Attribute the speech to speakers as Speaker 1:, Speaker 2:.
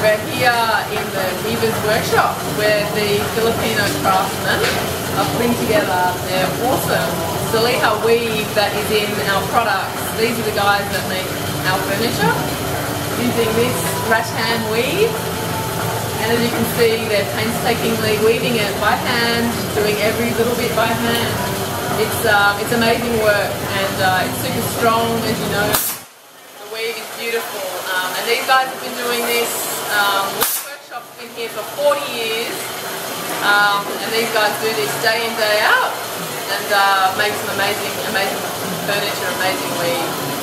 Speaker 1: We're here in the Weaver's Workshop where the Filipino craftsmen are putting together their awesome Soliha weave that is in our products. These are the guys that make our furniture using this rattan weave and as you can see they're painstakingly weaving it by hand, doing every little bit by hand. It's, uh, it's amazing work and uh, it's super strong as you know. The weave is beautiful um, and these guys have been doing this, um, this workshop's been here for 40 years um, and these guys do this day in day out and uh, make some amazing, amazing furniture, amazing weave.